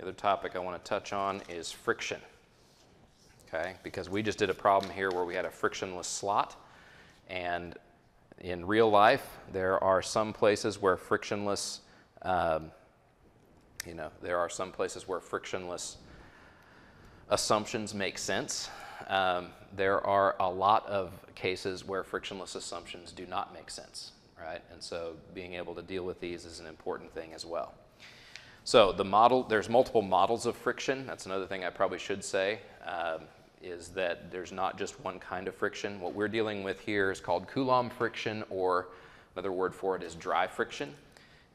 The other topic I want to touch on is friction. Okay, because we just did a problem here where we had a frictionless slot, and in real life, there are some places where frictionless, um, you know, there are some places where frictionless assumptions make sense. Um, there are a lot of cases where frictionless assumptions do not make sense, right? And so being able to deal with these is an important thing as well. So the model, there's multiple models of friction. That's another thing I probably should say, um, is that there's not just one kind of friction. What we're dealing with here is called Coulomb friction, or another word for it is dry friction.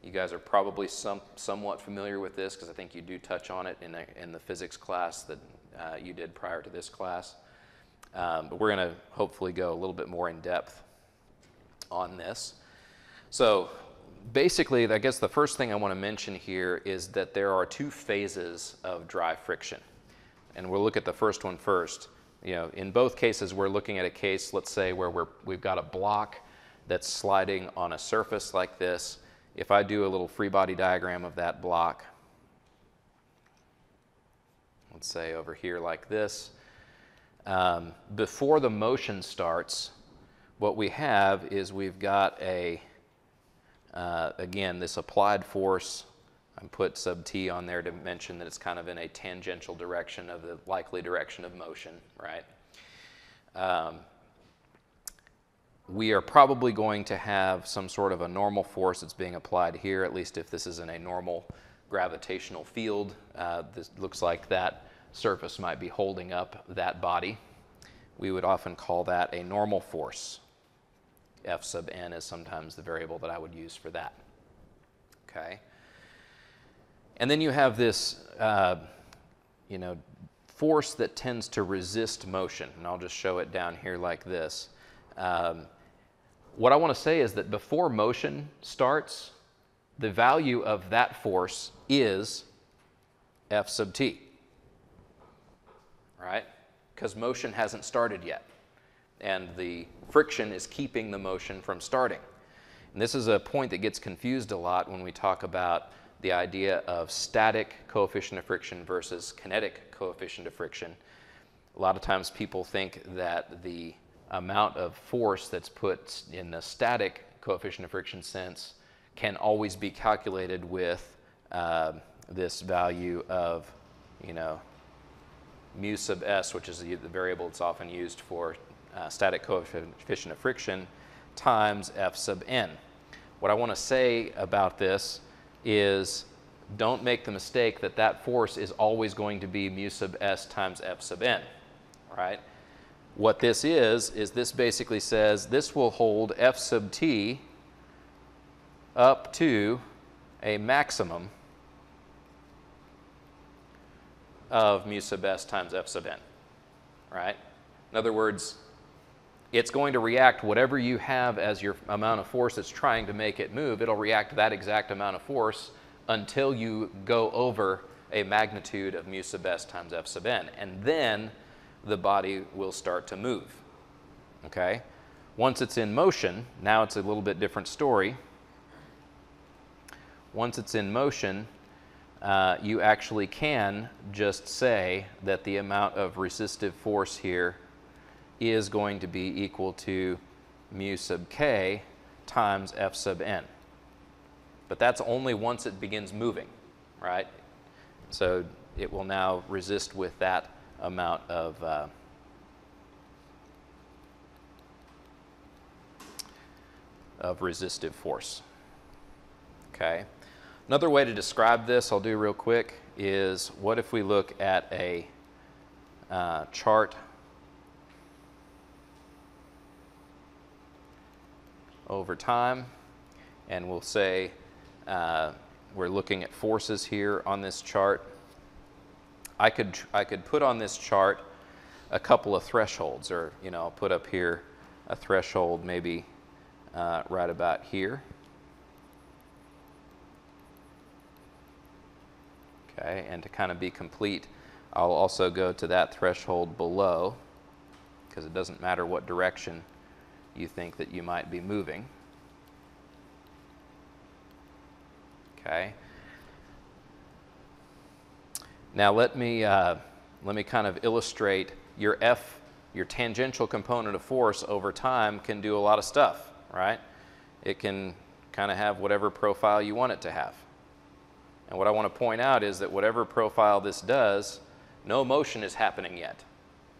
You guys are probably some, somewhat familiar with this because I think you do touch on it in, a, in the physics class that uh, you did prior to this class. Um, but we're going to hopefully go a little bit more in depth on this. So basically, I guess the first thing I want to mention here is that there are two phases of dry friction. And we'll look at the first one first. You know, in both cases, we're looking at a case, let's say, where we're, we've got a block that's sliding on a surface like this. If I do a little free body diagram of that block, let's say over here like this, um, before the motion starts, what we have is we've got a uh, again, this applied force, I put sub t on there to mention that it's kind of in a tangential direction of the likely direction of motion, right? Um, we are probably going to have some sort of a normal force that's being applied here, at least if this is in a normal gravitational field. Uh, this looks like that surface might be holding up that body. We would often call that a normal force f sub n is sometimes the variable that I would use for that. Okay. And then you have this, uh, you know, force that tends to resist motion, and I'll just show it down here like this. Um, what I want to say is that before motion starts, the value of that force is f sub t, right? Because motion hasn't started yet and the friction is keeping the motion from starting. And this is a point that gets confused a lot when we talk about the idea of static coefficient of friction versus kinetic coefficient of friction. A lot of times people think that the amount of force that's put in the static coefficient of friction sense can always be calculated with uh, this value of, you know, mu sub s, which is the, the variable that's often used for uh, static coefficient of friction times F sub n. What I want to say about this is don't make the mistake that that force is always going to be mu sub s times F sub n, right? What this is, is this basically says this will hold F sub t up to a maximum of mu sub s times F sub n, right? In other words, it's going to react whatever you have as your amount of force that's trying to make it move. It'll react that exact amount of force until you go over a magnitude of mu sub s times f sub n. And then the body will start to move. Okay? Once it's in motion, now it's a little bit different story. Once it's in motion, uh, you actually can just say that the amount of resistive force here is going to be equal to mu sub k times f sub n. But that's only once it begins moving, right? So it will now resist with that amount of uh, of resistive force. Okay. Another way to describe this, I'll do real quick, is what if we look at a uh, chart over time. And we'll say uh, we're looking at forces here on this chart. I could, I could put on this chart a couple of thresholds, or you know, put up here a threshold maybe uh, right about here. Okay, and to kind of be complete, I'll also go to that threshold below, because it doesn't matter what direction you think that you might be moving. Okay. Now let me, uh, let me kind of illustrate your F, your tangential component of force over time can do a lot of stuff, right? It can kind of have whatever profile you want it to have. And what I want to point out is that whatever profile this does, no motion is happening yet,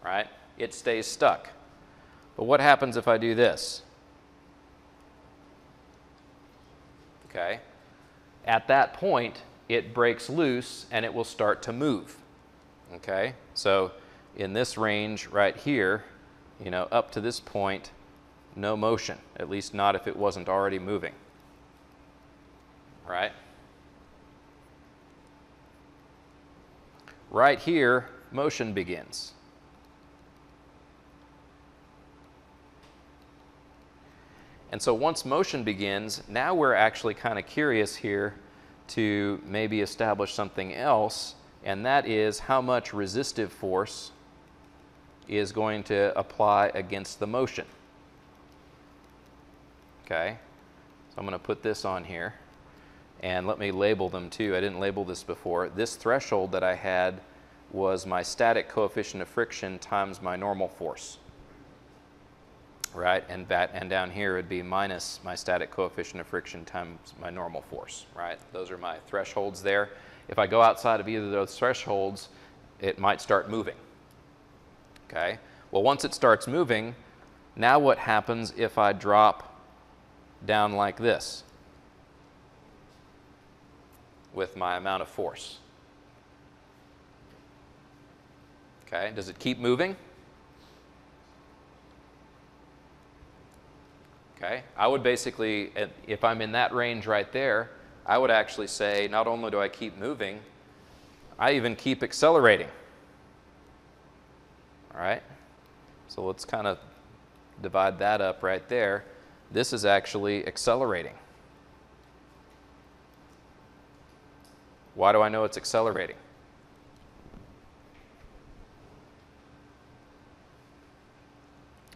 right? It stays stuck. But what happens if I do this? Okay. At that point, it breaks loose and it will start to move. Okay? So in this range right here, you know, up to this point, no motion, at least not if it wasn't already moving. Right? Right here, motion begins. And so once motion begins, now we're actually kind of curious here to maybe establish something else, and that is how much resistive force is going to apply against the motion. Okay, so I'm going to put this on here, and let me label them too. I didn't label this before. This threshold that I had was my static coefficient of friction times my normal force right? And that and down here would be minus my static coefficient of friction times my normal force, right? Those are my thresholds there. If I go outside of either of those thresholds, it might start moving. Okay? Well, once it starts moving, now what happens if I drop down like this with my amount of force? Okay, does it keep moving? Okay, I would basically, if I'm in that range right there, I would actually say not only do I keep moving, I even keep accelerating. All right, so let's kind of divide that up right there. This is actually accelerating. Why do I know it's accelerating?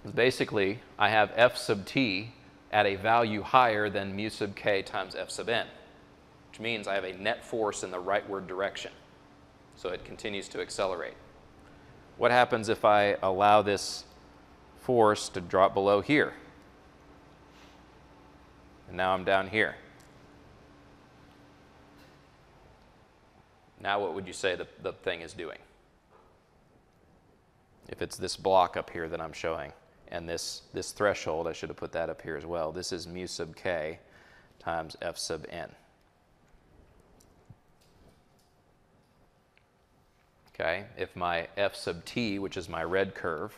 Basically I have f sub t at a value higher than mu sub k times f sub n, which means I have a net force in the rightward direction. So it continues to accelerate. What happens if I allow this force to drop below here? And now I'm down here. Now what would you say the, the thing is doing? If it's this block up here that I'm showing. And this, this threshold, I should have put that up here as well. This is mu sub k times f sub n. Okay, if my f sub t, which is my red curve,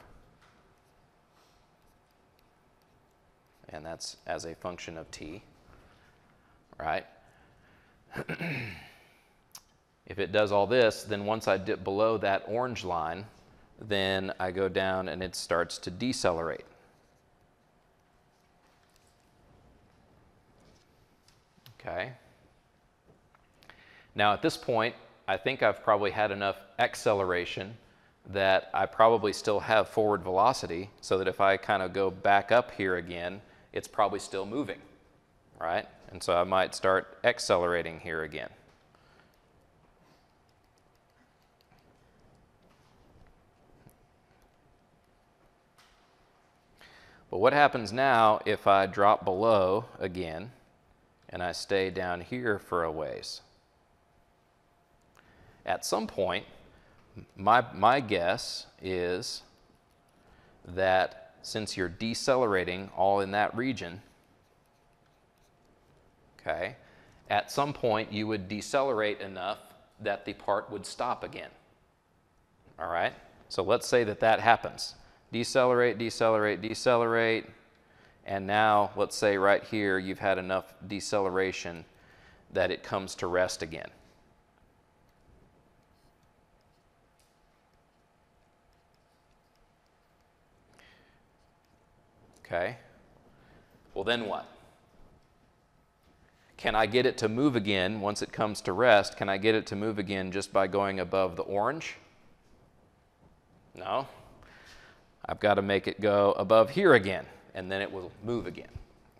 and that's as a function of t, right? if it does all this, then once I dip below that orange line, then I go down and it starts to decelerate. Okay. Now at this point, I think I've probably had enough acceleration that I probably still have forward velocity so that if I kind of go back up here again, it's probably still moving, right? And so I might start accelerating here again. But what happens now if I drop below again and I stay down here for a ways? At some point, my, my guess is that since you're decelerating all in that region, okay, at some point you would decelerate enough that the part would stop again. All right? So let's say that that happens decelerate, decelerate, decelerate, and now let's say right here you've had enough deceleration that it comes to rest again. Okay. Well, then what? Can I get it to move again once it comes to rest? Can I get it to move again just by going above the orange? No. I've got to make it go above here again, and then it will move again,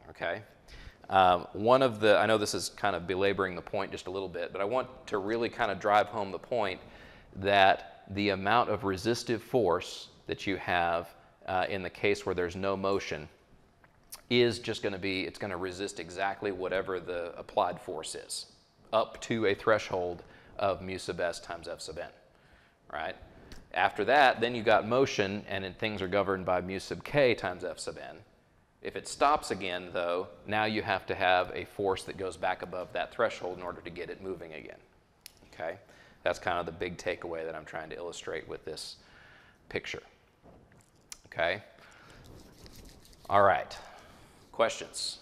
okay? Um, one of the, I know this is kind of belaboring the point just a little bit, but I want to really kind of drive home the point that the amount of resistive force that you have uh, in the case where there's no motion is just going to be, it's going to resist exactly whatever the applied force is, up to a threshold of mu sub s times F sub n, right? After that, then you got motion, and things are governed by mu sub k times F sub n. If it stops again, though, now you have to have a force that goes back above that threshold in order to get it moving again. Okay? That's kind of the big takeaway that I'm trying to illustrate with this picture. Okay? All right. Questions?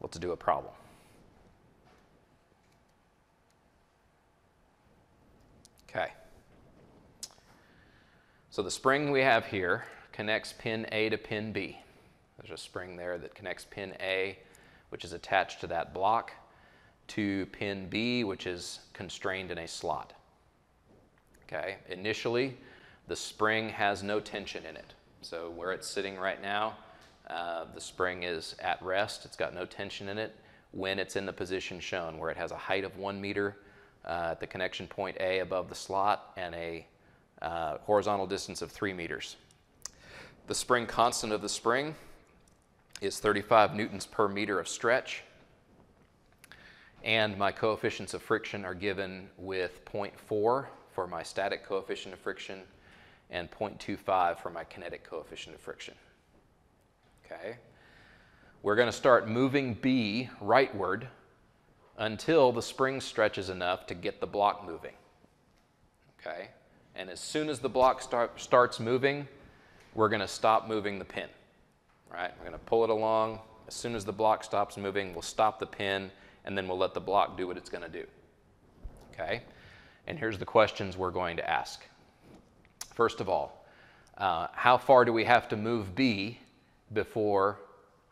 Let's do a problem. Okay. So the spring we have here connects pin A to pin B. There's a spring there that connects pin A, which is attached to that block, to pin B, which is constrained in a slot. Okay, initially, the spring has no tension in it. So where it's sitting right now, uh, the spring is at rest. It's got no tension in it when it's in the position shown, where it has a height of one meter uh, at the connection point A above the slot and a uh, horizontal distance of three meters. The spring constant of the spring is 35 newtons per meter of stretch. And my coefficients of friction are given with 0.4 for my static coefficient of friction and 0.25 for my kinetic coefficient of friction. Okay? We're going to start moving B rightward until the spring stretches enough to get the block moving. Okay? And as soon as the block start, starts moving, we're going to stop moving the pin. Right? We're going to pull it along. As soon as the block stops moving, we'll stop the pin, and then we'll let the block do what it's going to do. Okay? And here's the questions we're going to ask. First of all, uh, how far do we have to move B before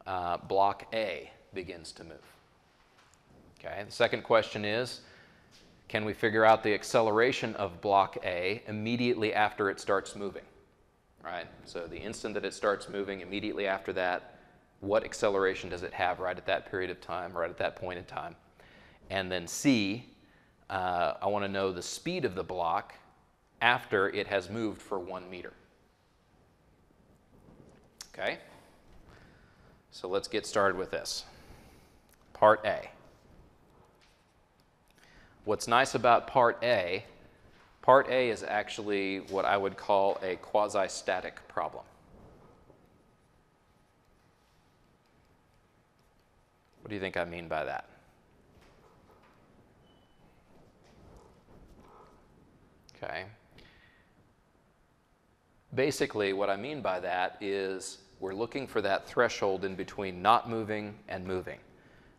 uh, block A begins to move? Okay, the second question is, can we figure out the acceleration of block A immediately after it starts moving? Right, so the instant that it starts moving, immediately after that, what acceleration does it have right at that period of time, right at that point in time? And then C, uh, I want to know the speed of the block after it has moved for one meter. Okay? So let's get started with this. Part A. What's nice about Part A, Part A is actually what I would call a quasi-static problem. What do you think I mean by that? Okay. Basically, what I mean by that is we're looking for that threshold in between not moving and moving.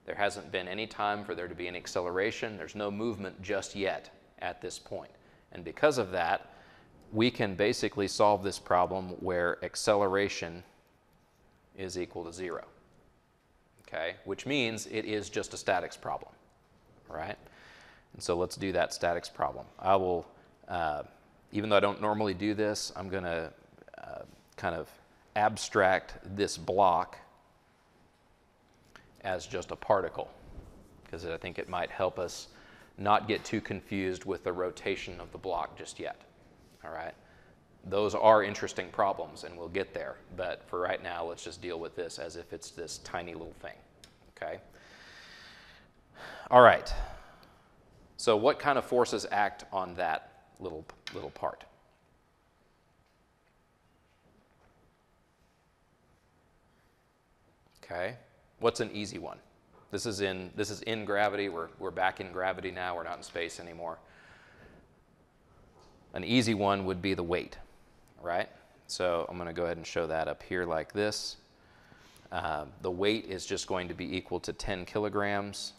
There hasn't been any time for there to be an acceleration. There's no movement just yet at this point. And because of that, we can basically solve this problem where acceleration is equal to zero. Okay, which means it is just a statics problem, right? And so let's do that statics problem. I will, uh, even though I don't normally do this, I'm going to uh, kind of abstract this block as just a particle because I think it might help us not get too confused with the rotation of the block just yet. All right? Those are interesting problems and we'll get there, but for right now, let's just deal with this as if it's this tiny little thing. Okay? All right. So what kind of forces act on that little, little part? Okay. What's an easy one? This is in, this is in gravity. We're, we're back in gravity now. We're not in space anymore. An easy one would be the weight, right? So I'm going to go ahead and show that up here like this. Uh, the weight is just going to be equal to 10 kilograms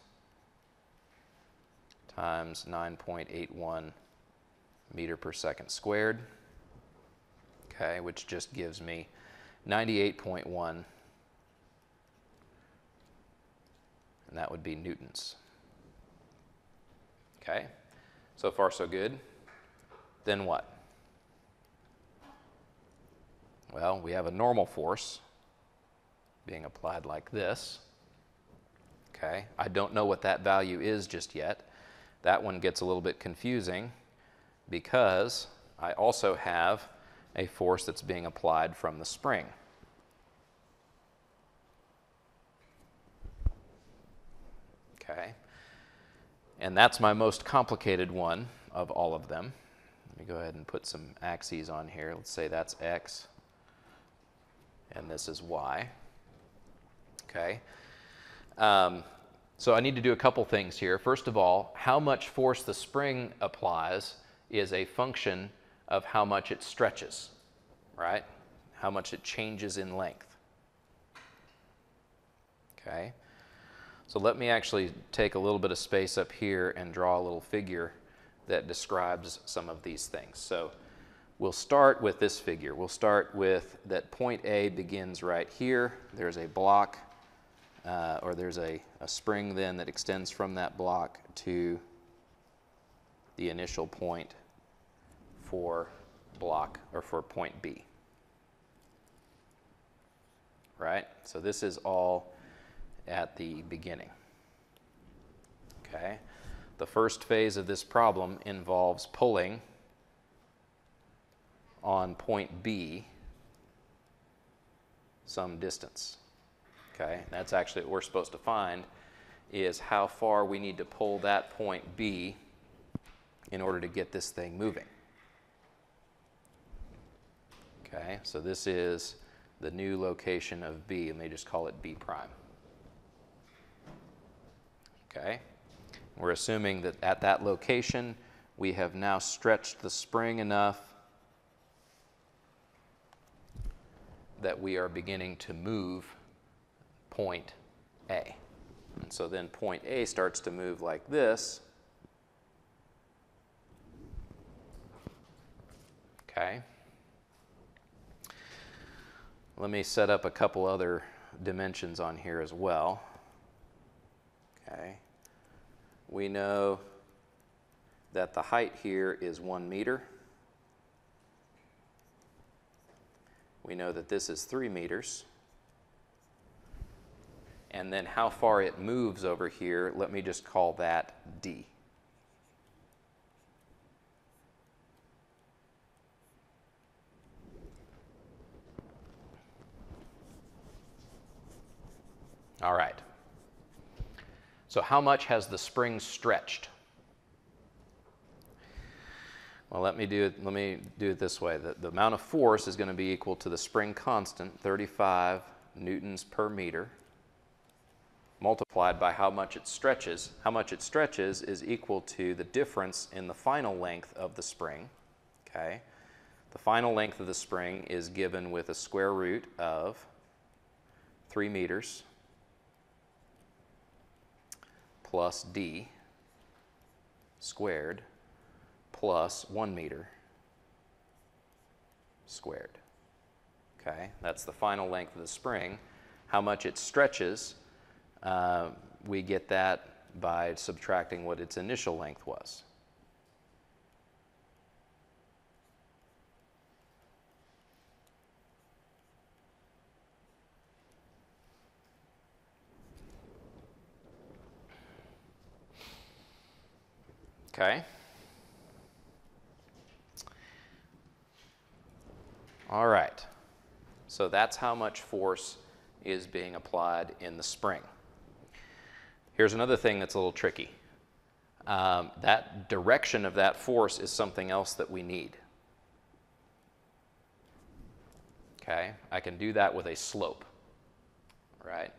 times 9.81 meter per second squared, okay, which just gives me 98.1 and that would be newtons. Okay, so far so good. Then what? Well, we have a normal force being applied like this. Okay, I don't know what that value is just yet. That one gets a little bit confusing because I also have a force that's being applied from the spring. Okay, and that's my most complicated one of all of them. Let me go ahead and put some axes on here. Let's say that's x and this is y. Okay. Um, so I need to do a couple things here. First of all, how much force the spring applies is a function of how much it stretches, right? How much it changes in length. Okay. So let me actually take a little bit of space up here and draw a little figure that describes some of these things. So we'll start with this figure. We'll start with that point A begins right here. There's a block uh, or there's a, a spring then that extends from that block to the initial point for block or for point B. Right? So this is all at the beginning. Okay? The first phase of this problem involves pulling on point B some distance. Okay, that's actually what we're supposed to find is how far we need to pull that point B in order to get this thing moving. Okay, so this is the new location of B, and they just call it B prime. Okay, we're assuming that at that location we have now stretched the spring enough that we are beginning to move point A. And so then point A starts to move like this. Okay. Let me set up a couple other dimensions on here as well. Okay. We know that the height here is one meter. We know that this is three meters and then how far it moves over here, let me just call that D. All right. So how much has the spring stretched? Well, let me do it, let me do it this way. The, the amount of force is going to be equal to the spring constant, 35 newtons per meter multiplied by how much it stretches. How much it stretches is equal to the difference in the final length of the spring. Okay? The final length of the spring is given with a square root of 3 meters plus d squared plus 1 meter squared. Okay, that's the final length of the spring. How much it stretches uh, we get that by subtracting what its initial length was. Okay. All right. So that's how much force is being applied in the spring. Here's another thing that's a little tricky. Um, that direction of that force is something else that we need. Okay, I can do that with a slope, right?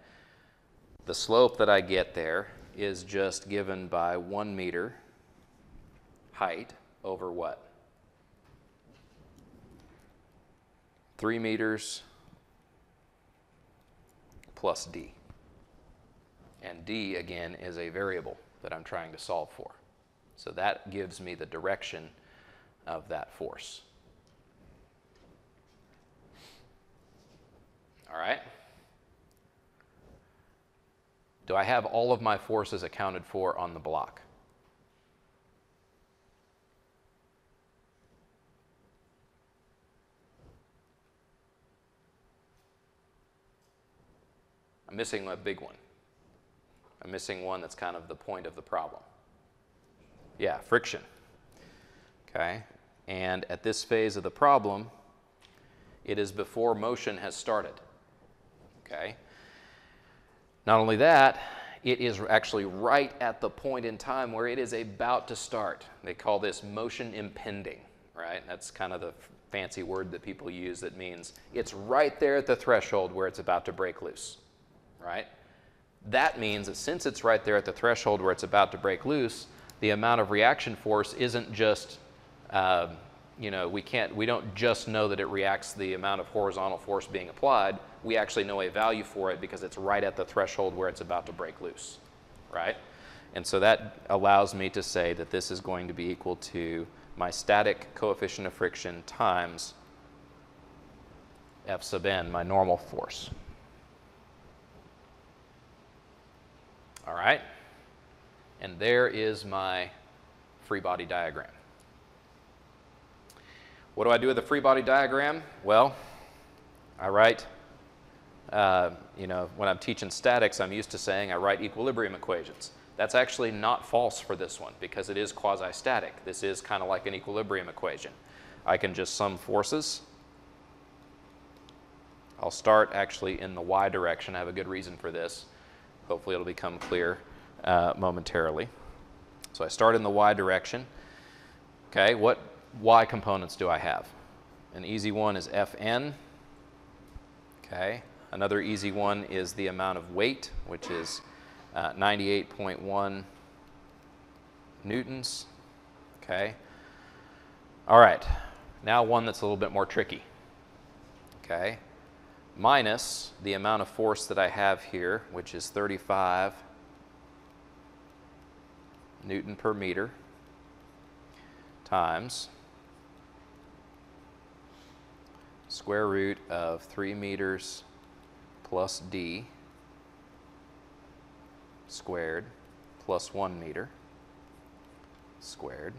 The slope that I get there is just given by one meter height over what? Three meters plus d. And d, again, is a variable that I'm trying to solve for. So that gives me the direction of that force. All right? Do I have all of my forces accounted for on the block? I'm missing a big one. I'm missing one that's kind of the point of the problem. Yeah, friction. Okay, and at this phase of the problem, it is before motion has started. Okay. Not only that, it is actually right at the point in time where it is about to start. They call this motion impending, right? That's kind of the fancy word that people use that means it's right there at the threshold where it's about to break loose, right? That means that since it's right there at the threshold where it's about to break loose, the amount of reaction force isn't just, uh, you know, we can't, we don't just know that it reacts the amount of horizontal force being applied. We actually know a value for it because it's right at the threshold where it's about to break loose, right? And so that allows me to say that this is going to be equal to my static coefficient of friction times F sub n, my normal force. All right? And there is my free body diagram. What do I do with the free body diagram? Well, I write, uh, you know, when I'm teaching statics, I'm used to saying I write equilibrium equations. That's actually not false for this one because it is quasi-static. This is kind of like an equilibrium equation. I can just sum forces. I'll start actually in the y direction. I have a good reason for this. Hopefully it'll become clear uh, momentarily. So I start in the y direction. Okay, what y components do I have? An easy one is Fn. Okay, another easy one is the amount of weight, which is uh, 98.1 newtons. Okay. All right, now one that's a little bit more tricky. Okay, minus the amount of force that I have here, which is 35 Newton per meter times square root of 3 meters plus d squared plus 1 meter squared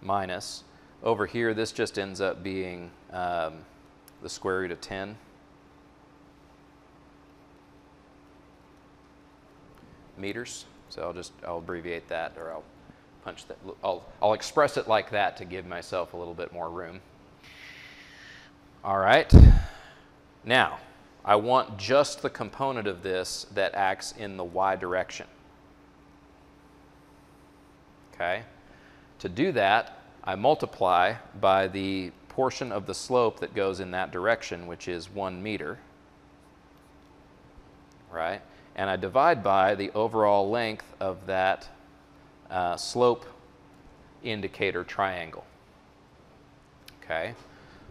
minus, over here this just ends up being um, the square root of 10 meters. So I'll just, I'll abbreviate that or I'll punch that, I'll, I'll express it like that to give myself a little bit more room. All right. Now, I want just the component of this that acts in the y direction. Okay? To do that, I multiply by the portion of the slope that goes in that direction, which is one meter. Right? and I divide by the overall length of that uh, slope indicator triangle. Okay,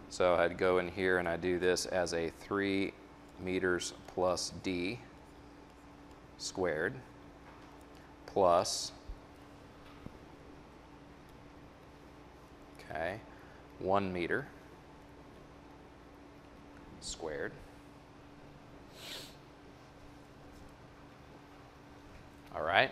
so I'd go in here and I do this as a 3 meters plus d squared plus, okay, 1 meter squared all right?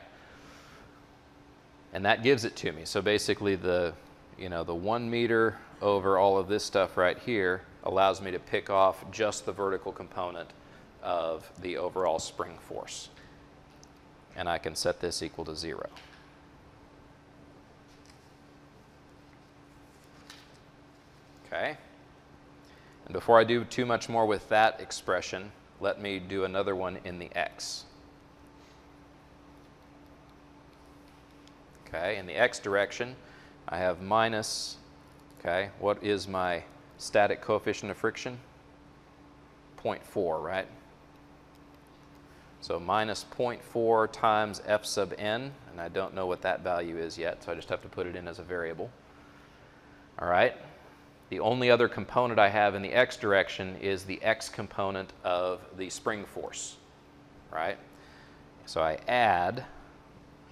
And that gives it to me. So basically the, you know, the one meter over all of this stuff right here allows me to pick off just the vertical component of the overall spring force. And I can set this equal to zero. Okay? And before I do too much more with that expression, let me do another one in the x. Okay, in the x direction, I have minus, okay, what is my static coefficient of friction? 0.4, right? So minus 0.4 times f sub n, and I don't know what that value is yet, so I just have to put it in as a variable. All right. The only other component I have in the x direction is the x component of the spring force, right? So I add,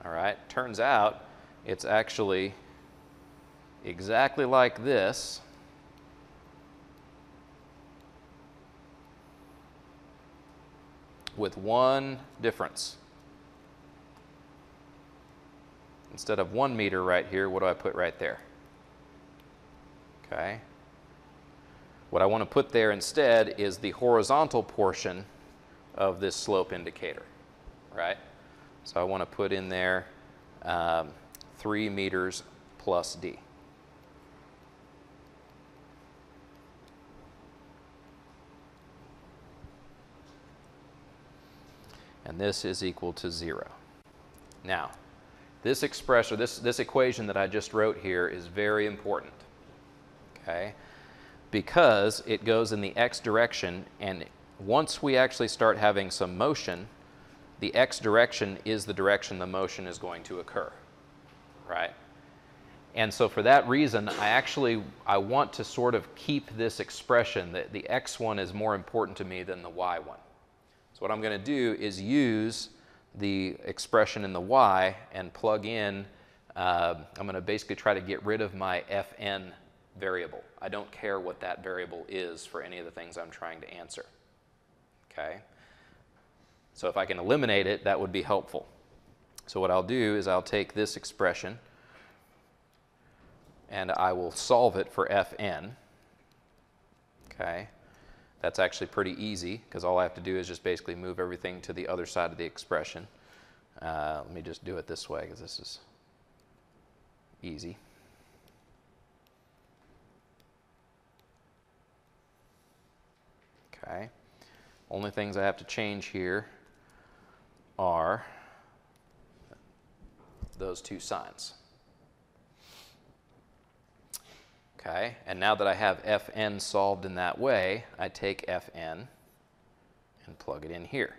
all right, turns out it's actually exactly like this. with one difference. Instead of one meter right here, what do I put right there? Okay. What I want to put there instead is the horizontal portion of this slope indicator, right? So I want to put in there um, 3 meters plus d. And this is equal to 0. Now, this expression, this, this equation that I just wrote here is very important, okay? Because it goes in the x direction, and once we actually start having some motion, the x direction is the direction the motion is going to occur, right? And so for that reason, I actually, I want to sort of keep this expression that the x one is more important to me than the y one. So what I'm going to do is use the expression in the y and plug in, uh, I'm going to basically try to get rid of my fn variable. I don't care what that variable is for any of the things I'm trying to answer. Okay? So if I can eliminate it, that would be helpful. So what I'll do is I'll take this expression and I will solve it for fn. Okay? That's actually pretty easy because all I have to do is just basically move everything to the other side of the expression. Uh, let me just do it this way because this is easy. Okay. Only things I have to change here are those two signs. Okay, and now that I have fn solved in that way, I take fn and plug it in here.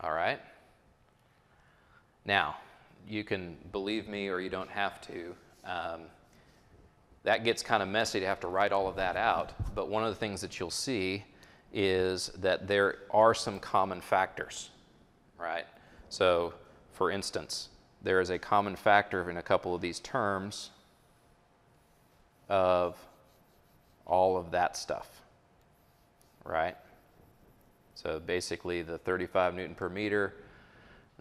All right. Now, you can believe me or you don't have to. Um, that gets kind of messy to have to write all of that out, but one of the things that you'll see is that there are some common factors, right? So for instance, there is a common factor in a couple of these terms of all of that stuff, right? So basically the 35 Newton per meter,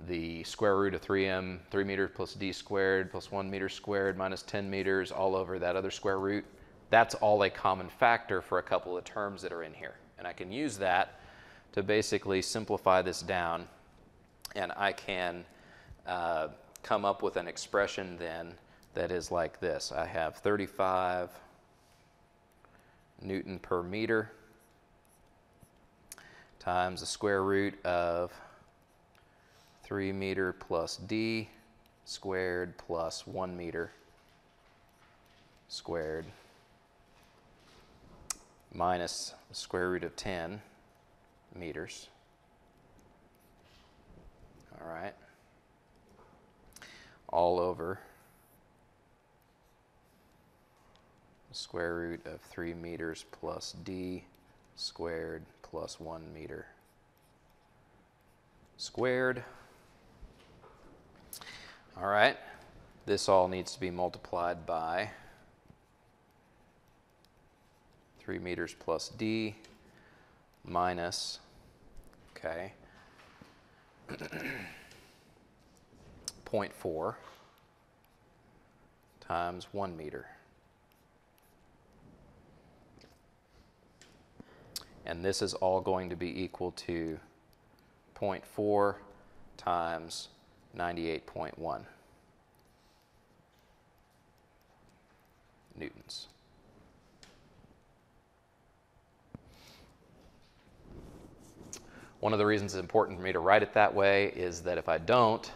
the square root of 3m, 3 meters plus d squared plus 1 meter squared minus 10 meters all over that other square root, that's all a common factor for a couple of terms that are in here. And I can use that to basically simplify this down and I can uh, come up with an expression then that is like this. I have 35 Newton per meter times the square root of 3 meter plus d squared plus 1 meter squared minus the square root of 10 meters. All right all over the square root of 3 meters plus d squared plus 1 meter squared. All right, this all needs to be multiplied by 3 meters plus d minus, okay, 0.4 times 1 meter. And this is all going to be equal to 0.4 times 98.1 newtons. One of the reasons it's important for me to write it that way is that if I don't,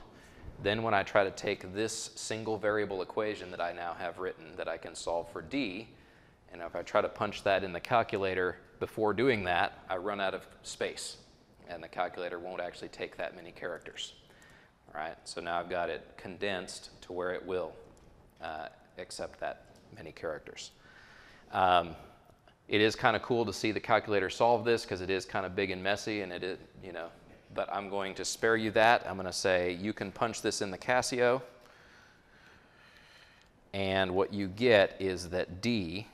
then when I try to take this single variable equation that I now have written that I can solve for d, and if I try to punch that in the calculator before doing that, I run out of space. And the calculator won't actually take that many characters. Right, so now I've got it condensed to where it will uh, accept that many characters. Um, it is kind of cool to see the calculator solve this because it is kind of big and messy and it is, you know, but I'm going to spare you that. I'm going to say you can punch this in the Casio. And what you get is that D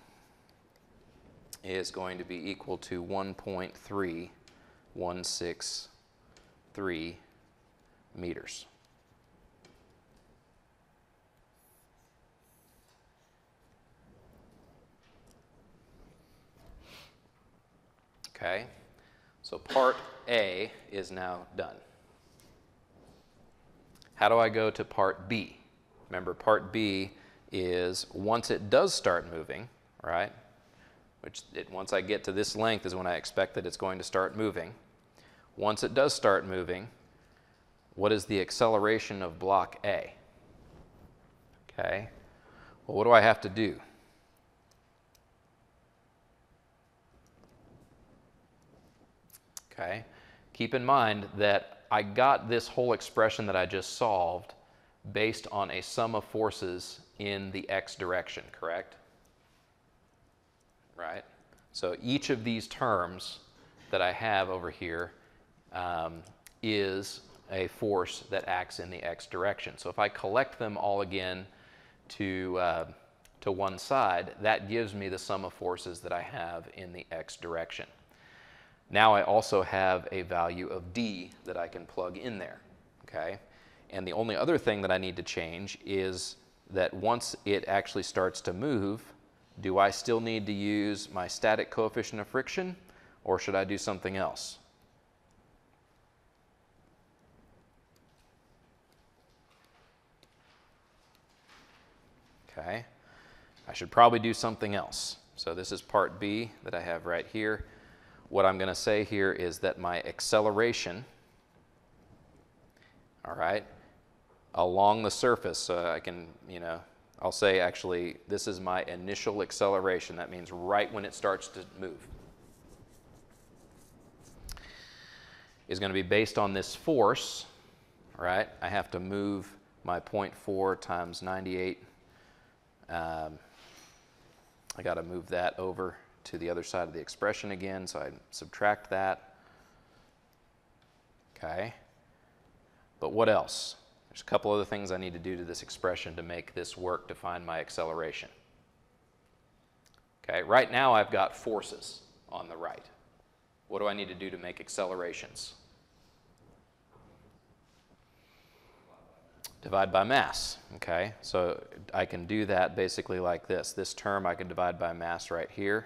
is going to be equal to 1.3163 meters. Okay? So part A is now done. How do I go to part B? Remember, part B is once it does start moving, right? Which it, once I get to this length is when I expect that it's going to start moving. Once it does start moving, what is the acceleration of block A? Okay. Well, what do I have to do? Okay. Keep in mind that I got this whole expression that I just solved based on a sum of forces in the x direction, correct? Right? So each of these terms that I have over here um, is a force that acts in the x direction. So if I collect them all again to, uh, to one side, that gives me the sum of forces that I have in the x direction. Now I also have a value of d that I can plug in there, okay? And the only other thing that I need to change is that once it actually starts to move, do I still need to use my static coefficient of friction or should I do something else? Okay, I should probably do something else. So this is part B that I have right here. What I'm going to say here is that my acceleration, all right, along the surface, so I can, you know, I'll say actually this is my initial acceleration. That means right when it starts to move. Is going to be based on this force, right? I have to move my 0.4 times 98 um, I got to move that over to the other side of the expression again, so I subtract that. Okay. But what else? There's a couple other things I need to do to this expression to make this work to find my acceleration. Okay, right now I've got forces on the right. What do I need to do to make accelerations? divide by mass, okay? So I can do that basically like this. This term I can divide by mass right here.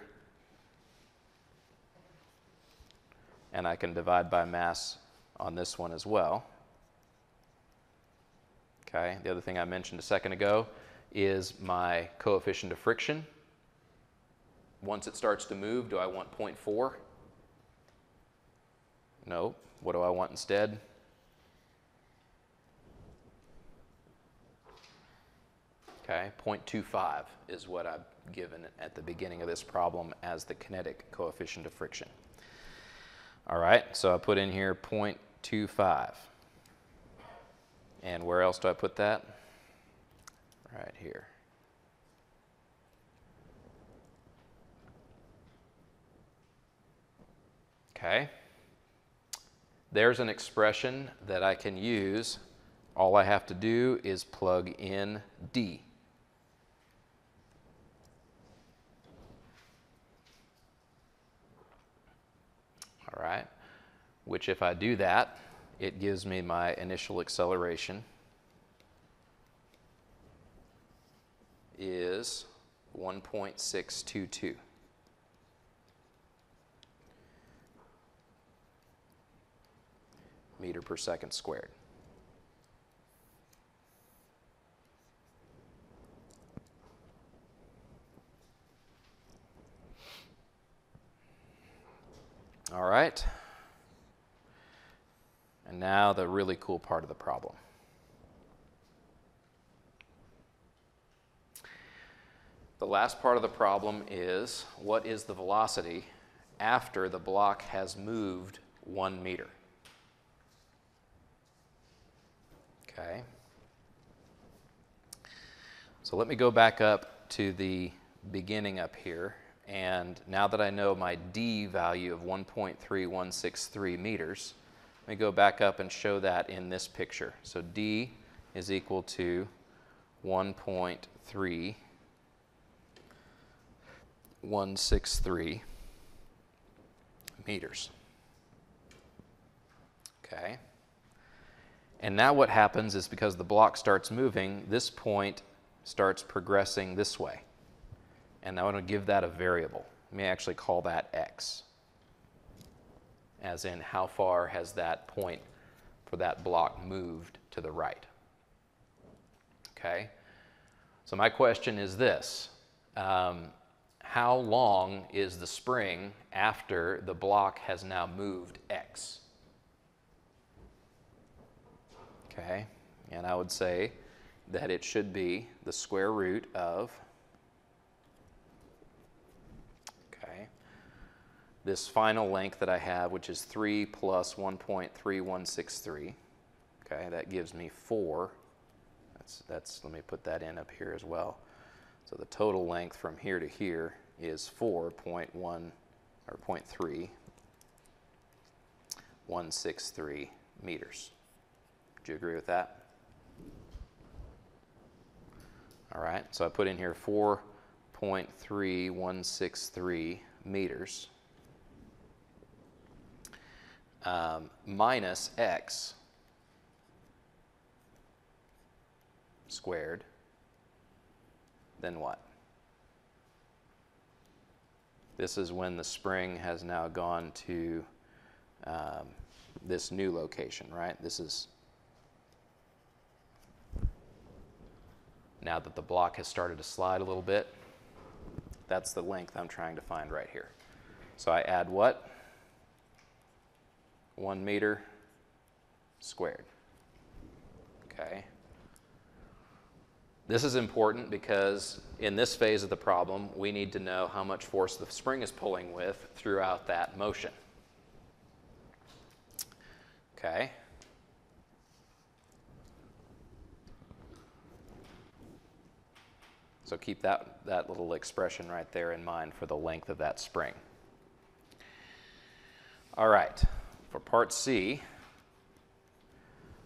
And I can divide by mass on this one as well. Okay, the other thing I mentioned a second ago is my coefficient of friction. Once it starts to move, do I want 0.4? No. What do I want instead? Okay, 0.25 is what I've given at the beginning of this problem as the kinetic coefficient of friction. All right, so I put in here 0.25. And where else do I put that? Right here. Okay. There's an expression that I can use. All I have to do is plug in D. all right? Which if I do that, it gives me my initial acceleration is 1.622. meter per second squared. All right. And now the really cool part of the problem. The last part of the problem is what is the velocity after the block has moved one meter? Okay. So let me go back up to the beginning up here and now that I know my D value of 1.3163 meters, let me go back up and show that in this picture. So D is equal to 1.3163 meters. Okay. And now what happens is because the block starts moving, this point starts progressing this way and I want to give that a variable. Let me actually call that x. as in how far has that point for that block moved to the right. Okay? So my question is this. Um, how long is the spring after the block has now moved x? Okay, and I would say that it should be the square root of, okay, this final length that I have, which is 3 plus 1.3163. Okay, that gives me 4. That's, that's, let me put that in up here as well. So the total length from here to here is 4.1 or 0.3 163 meters. Do you agree with that? All right, so I put in here 4.3163 meters um, minus x squared, then what? This is when the spring has now gone to um, this new location, right? This is now that the block has started to slide a little bit. That's the length I'm trying to find right here. So I add what? One meter squared. Okay. This is important because in this phase of the problem, we need to know how much force the spring is pulling with throughout that motion. Okay. So keep that, that little expression right there in mind for the length of that spring. All right, for part C,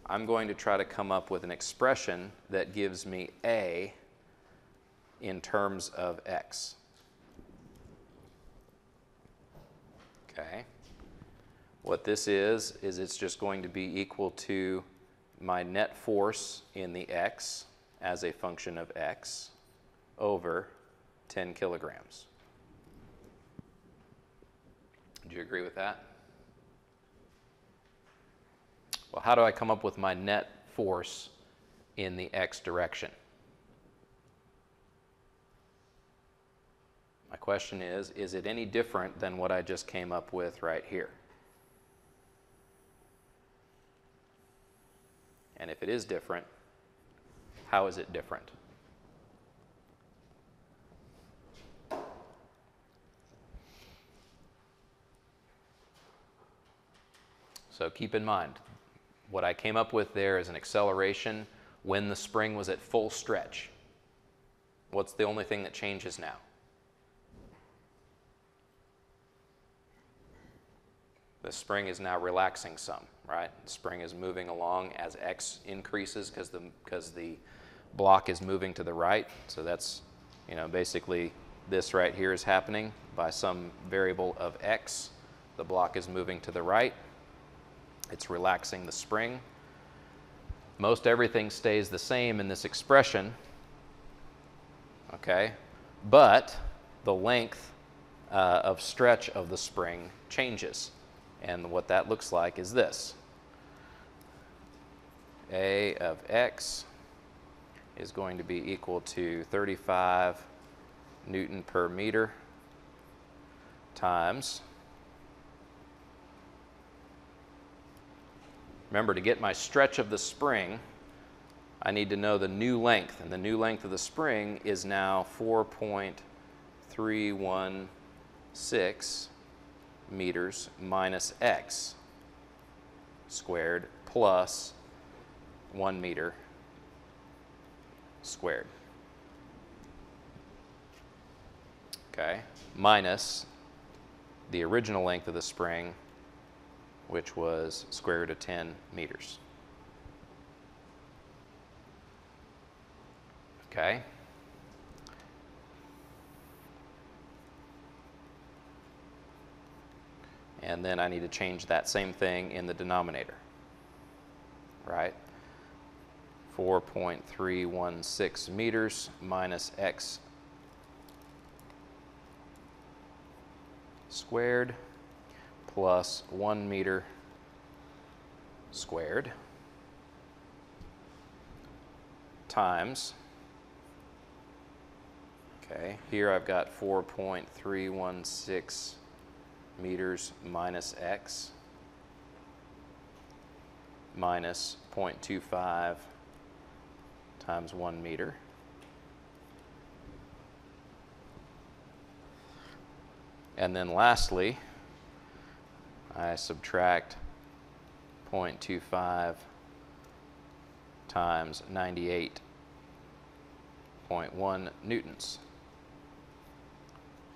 I'm going to try to come up with an expression that gives me A in terms of X. Okay. What this is, is it's just going to be equal to my net force in the X as a function of X over 10 kilograms. Do you agree with that? Well, how do I come up with my net force in the x direction? My question is, is it any different than what I just came up with right here? And if it is different, how is it different? So keep in mind, what I came up with there is an acceleration when the spring was at full stretch. What's the only thing that changes now? The spring is now relaxing some, right? The spring is moving along as x increases because the, because the block is moving to the right. So that's, you know, basically this right here is happening by some variable of x. The block is moving to the right. It's relaxing the spring. Most everything stays the same in this expression, okay? But the length uh, of stretch of the spring changes. And what that looks like is this. A of x is going to be equal to 35 Newton per meter times Remember, to get my stretch of the spring, I need to know the new length. And the new length of the spring is now 4.316 meters minus x squared plus 1 meter squared. Okay, minus the original length of the spring, which was square root of 10 meters. Okay. And then I need to change that same thing in the denominator, right? 4.316 meters minus x squared plus 1 meter squared times, okay, here I've got 4.316 meters minus x minus 0.25 times 1 meter. And then lastly, I subtract 0.25 times 98.1 newtons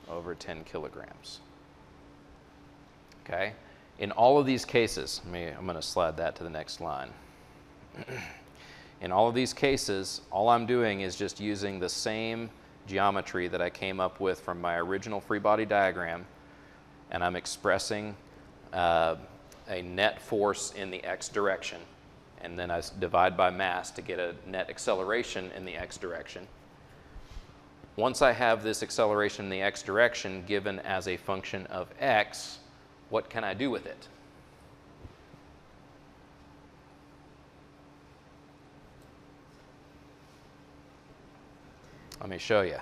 over 10 kilograms. Okay? In all of these cases, me, I'm going to slide that to the next line. In all of these cases, all I'm doing is just using the same geometry that I came up with from my original free body diagram, and I'm expressing uh, a net force in the x direction, and then I divide by mass to get a net acceleration in the x direction. Once I have this acceleration in the x direction given as a function of x, what can I do with it? Let me show you.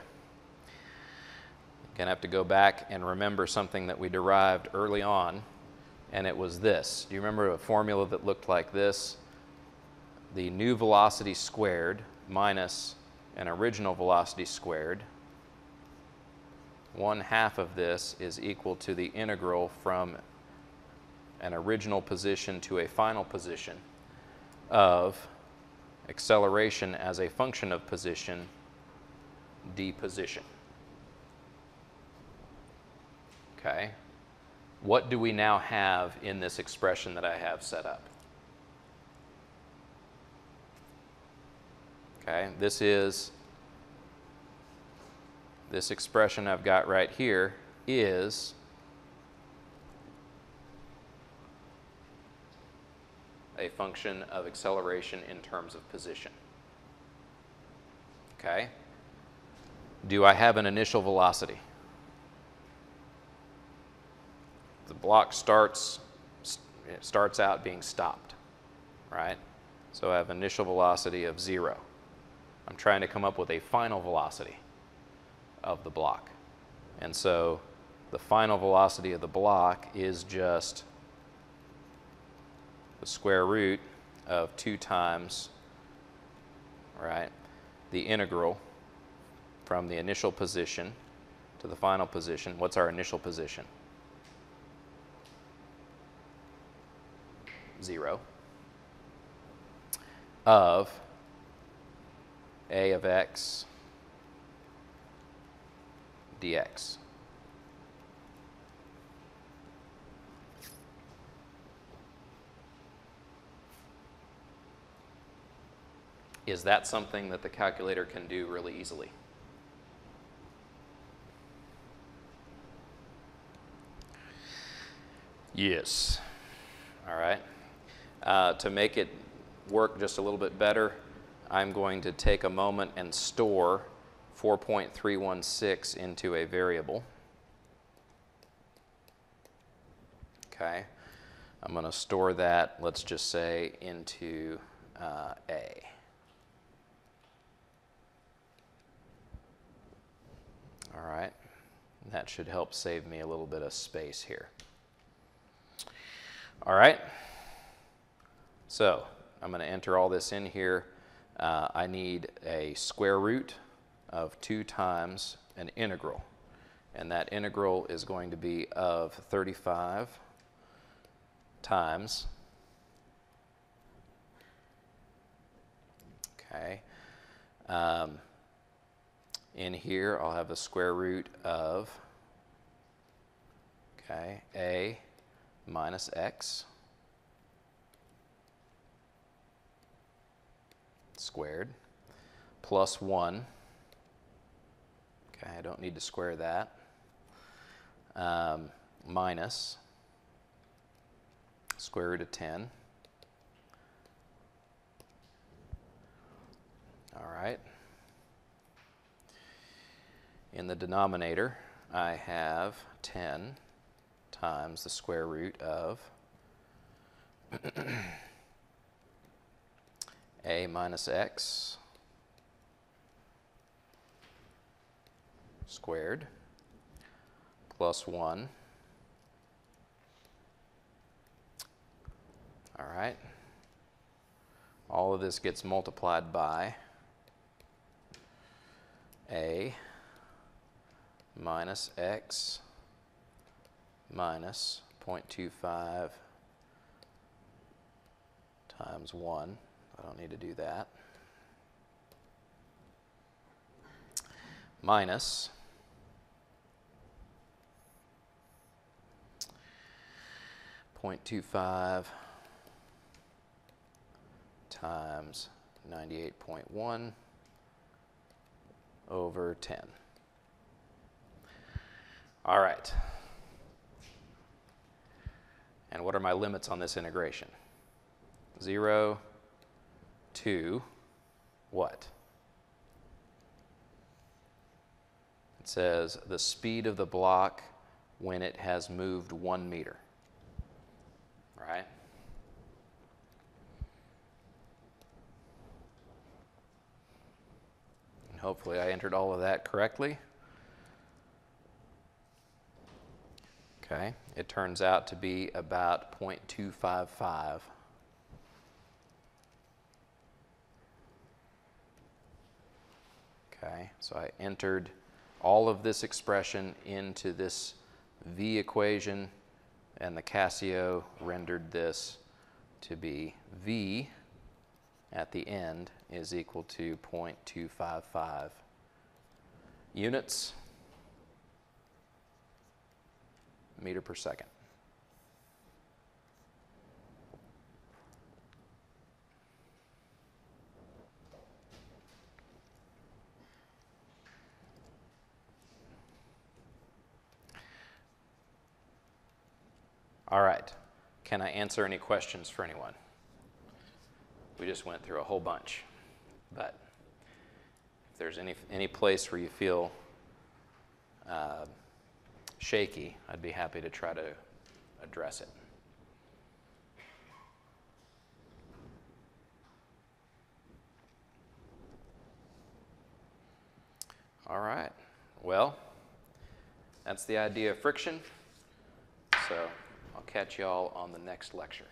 To have to go back and remember something that we derived early on, and it was this. Do you remember a formula that looked like this? The new velocity squared minus an original velocity squared. One half of this is equal to the integral from an original position to a final position of acceleration as a function of position d position. Okay? What do we now have in this expression that I have set up? Okay, this is, this expression I've got right here is a function of acceleration in terms of position. Okay? Do I have an initial velocity? The block starts, it starts out being stopped, right? So I have initial velocity of zero. I'm trying to come up with a final velocity of the block. And so the final velocity of the block is just the square root of 2 times, right, the integral from the initial position to the final position. What's our initial position? Zero. Of a of x dx. Is that something that the calculator can do really easily? Yes. Uh, to make it work just a little bit better, I'm going to take a moment and store 4.316 into a variable. Okay. I'm going to store that, let's just say, into uh, A. All right. That should help save me a little bit of space here. All right. So I'm going to enter all this in here. Uh, I need a square root of 2 times an integral. And that integral is going to be of 35 times, okay, um, in here I'll have the square root of, okay, a minus x squared plus 1. Okay, I don't need to square that. Um, minus square root of 10. All right. In the denominator, I have 10 times the square root of a minus x squared plus 1. All right. All of this gets multiplied by a minus x minus 0.25 times 1. I don't need to do that. Minus. Point two five times ninety-eight point one over ten. All right. And what are my limits on this integration? 0 to what? It says the speed of the block when it has moved one meter. Right? And hopefully I entered all of that correctly. Okay, it turns out to be about 0.255. Okay, so I entered all of this expression into this V equation, and the Casio rendered this to be V at the end is equal to 0.255 units meter per second. All right. Can I answer any questions for anyone? We just went through a whole bunch. But if there's any, any place where you feel uh, shaky, I'd be happy to try to address it. All right. Well, that's the idea of friction. So I'll catch y'all on the next lecture.